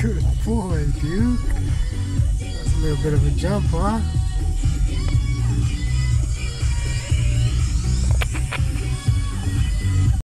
Good boy, Duke. That's a little bit of a jump, huh?